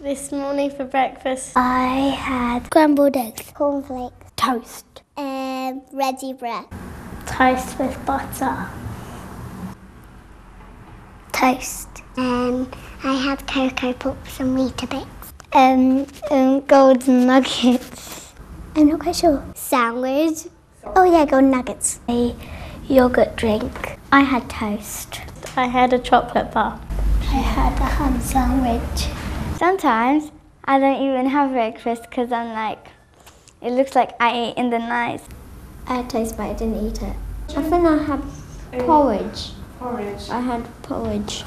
This morning for breakfast, I had scrambled eggs, cornflakes, toast, um, Ready Brek, toast with butter. toast, um, I had Coco Pops and Weetabix, um, um, golden nuggets. I'm not quite sure. sandwich, Oh yeah, golden nuggets. A yogurt drink. I had toast. I had a chocolate bar. I had a ham sandwich. Sometimes I don't even have breakfast because I'm like, it looks like I ate in the night. I had toast, but I didn't eat it. I think I had porridge. Porridge. I had porridge.